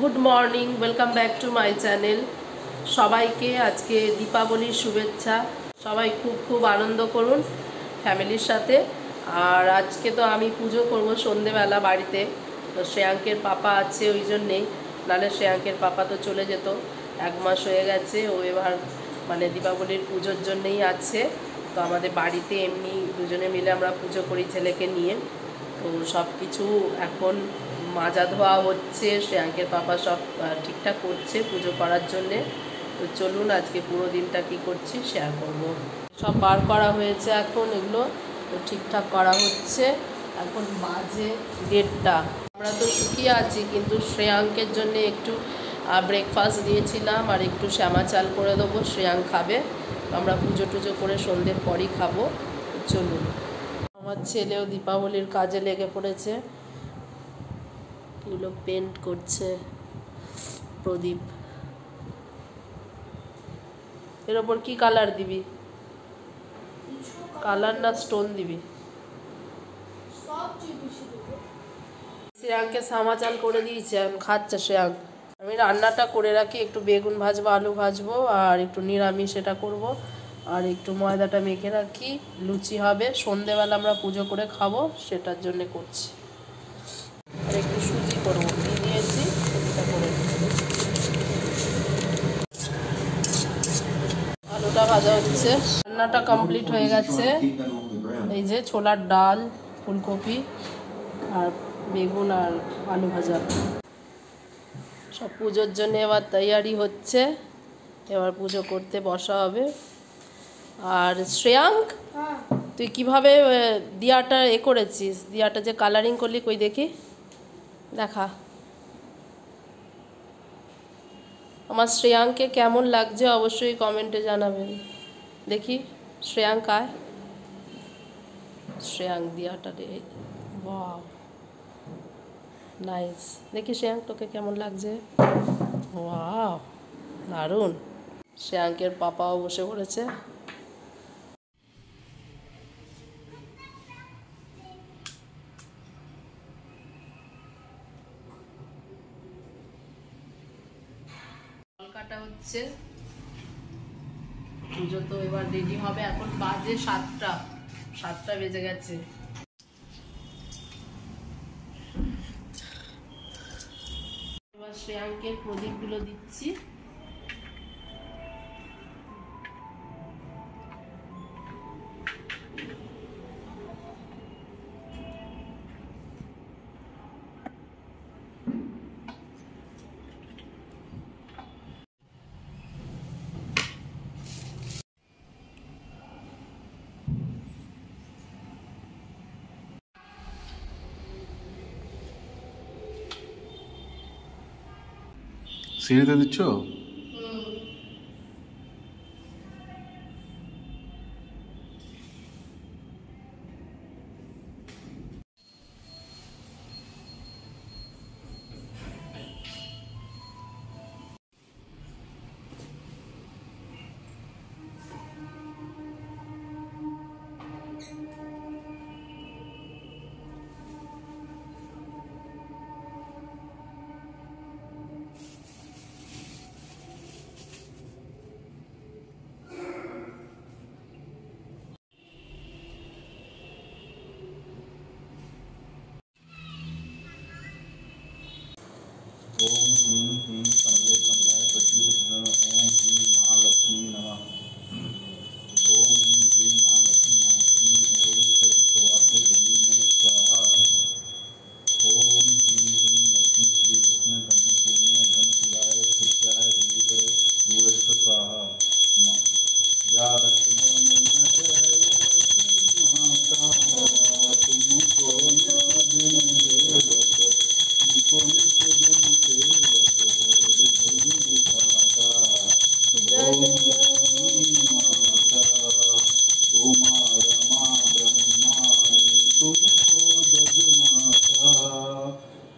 Good morning welcome back to my channel সবাইকে আজকে দীপাবলির শুভেচ্ছা। সবাই খুব খুব আনন্দ করুন ফ্যামিলির সাথে। আর আজকে তো আমি পুজো করব সন্ধেবেলা বাড়িতে। তো শ্রেয়াঙ্কের পাপা আছে, ওই জন্যেই নাহলে শ্রেয়াঙ্কের পাপা তো চলে যেত। এক মাস হয়ে গেছে, ও এবার মানে দীপাবলির পুজোর জন্যেই আছে। তো আমাদের বাড়িতে এমনি দুজনে মিলে আমরা পুজো করি ছেলেকে নিয়ে। তো সব কিছু এখন মাজা ধোয়া হচ্ছে, শ্রেয়াঙ্কের পাপা সব ঠিকঠাক করছে পুজো করার জন্যে। তো চলুন আজকে পুরো দিনটা কি করছি শেয়ার করব। সব বার করা হয়েছে এখন এগুলো, তো ঠিকঠাক করা হচ্ছে। এখন মাঝে দেড়টা। আমরা তো শুকিয়ে আছি, কিন্তু শ্রেয়াঙ্কের জন্য একটু ব্রেকফাস্ট দিয়েছিলাম আর একটু শ্যামা চাল করে দেবো, শ্রেয়াঙ্ক খাবে। আমরা পুজো টুজো করে সন্ধ্যের পরই খাব। চলুন। আমার ছেলেও দীপাবলির কাজে লেগে পড়েছে। এগুলো পেন্ট করছে প্রদীপ। এর ওপর কি কালার দিবি? কালার না স্টোন দিবি? শ্রেয়াঙ্কে সামাচাল করে দিয়েছে, এখন খাচ্ছে শ্রেয়াঙ্ক আমি রান্নাটা করে রাখি, একটু বেগুন ভাজবো, আলু ভাজবো, আর একটু নিরামিষ এটা করব। আর একটু ময়দাটা মেখে রাখি, লুচি হবে, সন্ধেবেলা আমরা পুজো করে খাব, সেটার জন্য করছি আর একটু সুজি করব কি দিয়েছি সুজিটা করে নেব। আলুটা ভাজা হচ্ছে। রান্নাটা কমপ্লিট হয়ে গেছে। এই যে ছোলার ডাল, ফুলকপি আর বেগুন আর আলু ভাজা। সব পুজোর জন্য এবার তৈয়ারি হচ্ছে। এবার পুজো করতে বসা হবে। আর শ্রেয়াঙ্ক, তুই কীভাবে দিয়াটা এ করেছিস? দিয়াটা যে কালারিং করলি কই দেখি? দেখা। আমার শ্রেয়াঙ্কে কেমন লাগছে অবশ্যই কমেন্টে জানাবেন। দেখি, শ্রেয়াঙ্ক আয় শ্রেয়াঙ্ক দিয়াটা রে বাহ নাইস। দেখি শ্রেয়াঙ্ক, তোকে কেমন লাগছে? ওয়াও, দারুণ। শ্রেয়াঙ্কের পাপাও বসে পড়েছে জল হচ্ছে। পুজো তো এবার রেডি হবে, এখন বাজে সাতটা। সাতটা বেজে গেছে। এবার শ্রেয়াঙ্কের প্রদীপগুলো দিচ্ছি। ¿Sí me has dicho?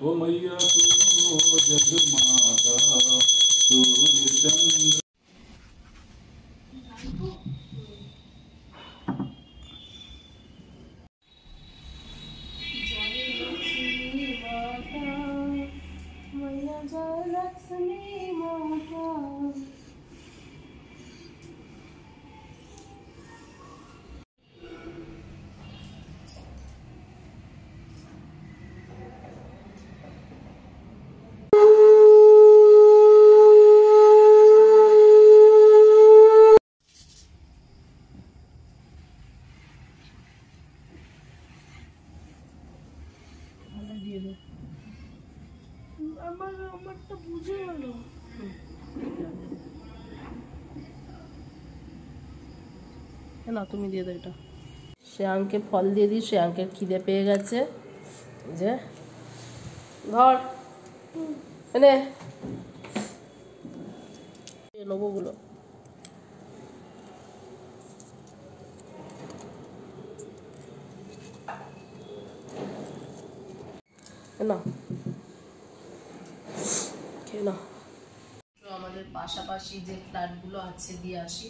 ओ मैया तू जग माता तू चंद না তুমি দিয়ে দাও এটা। শ্রেয়াঙ্কে ফল দিয়ে দিই শ্রেয়াঙ্কের খিদে পেয়ে গেছে। যে ধর। এনে এ নেবগুলো এ নাও। খেয়ে নাও। তো আমাদের পাশাপাশি যে ফ্ল্যাটগুলো আছে দিয়ে আসি।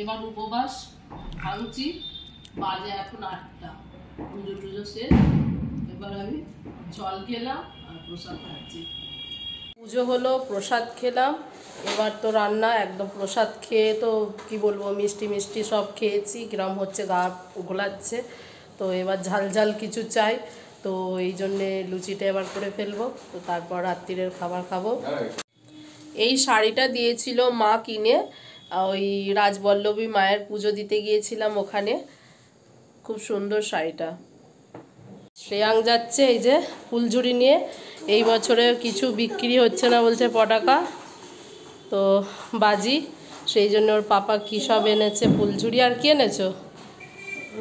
এবার উপবাস ভাঙছি বাজে এখন আটটা। পুজো টুজো শেষ এবার আমি জল খেলাম আর প্রসাদ খাচ্ছি। পুজো হলো প্রসাদ খেলাম। এবার তো রান্না একদম প্রসাদ খেয়ে তো কি বলব মিষ্টি মিষ্টি সব খেয়েছি। কিরম হচ্ছে গা ঘোলাচ্ছে। তো এবার ঝাল ঝাল কিছু চাই। তো এই জন্যে লুচিটা এবার করে ফেলব। তো তারপর রাত্রিরের খাবার খাব। এই শাড়িটা দিয়েছিল মা কিনে। ওই রাজবল্লভী মায়ের পুজো দিতে গিয়েছিলাম ওখানে। খুব সুন্দর শাড়িটা। শ্রেয়াং যাচ্ছে এই যে ফুলঝুরি নিয়ে। এই বছরে কিছু বিক্রি হচ্ছে না বলছে পটাকা তো বাজি সেই জন্য ওর পাপা কী সব এনেছে? ফুলঝুরি আর কি এনেছো?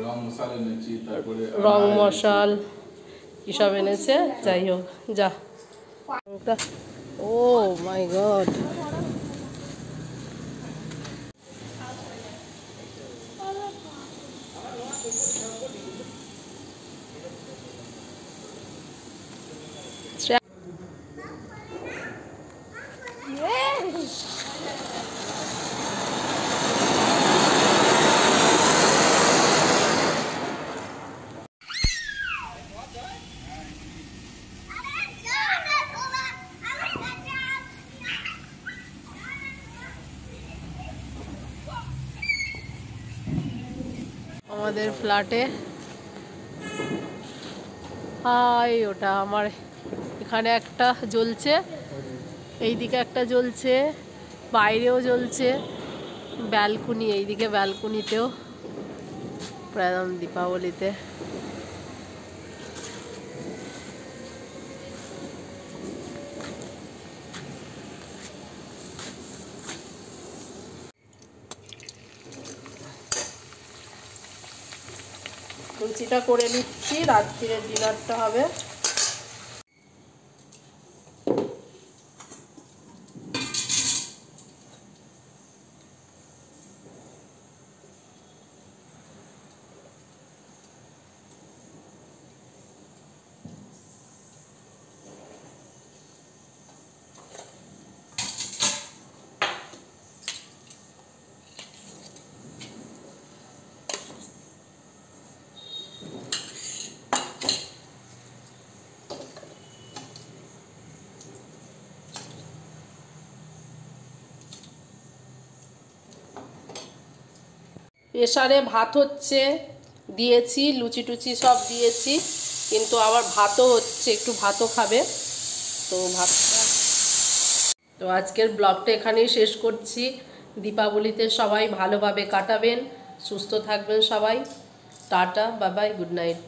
রং মশালা রং মশাল কী সব এনেছে? যাই হোক যা। Oh my god. আমাদের ফ্ল্যাটে হাই, ওটা আমার এখানে একটা জ্বলছে, এইদিকে একটা জ্বলছে, বাইরেও জ্বলছে ব্যালকনি এইদিকে ব্যালকনিতেও প্রায় দীপাবলিতে। লুচিটা করে নিচ্ছি রাত্রিরে ডিনারটা হবে। প্রেশারে ভাত হচ্ছে, দিয়েছি, লুচি টুচি সব দিয়েছি, কিন্তু আবার ভাতও হচ্ছে, একটু ভাতও খাবে। তো ভাতটা তো আজকের ব্লগটা এখানেই শেষ করছি। দীপাবলিতে সবাই ভালোভাবে কাটাবেন, সুস্থ থাকবেন সবাই। টাটা, বাবাই, গুড নাইট।